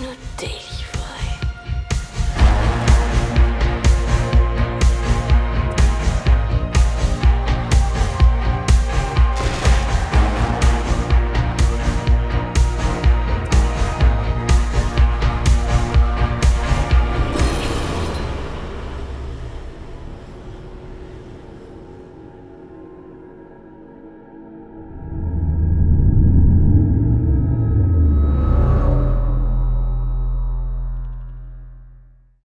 nur dich.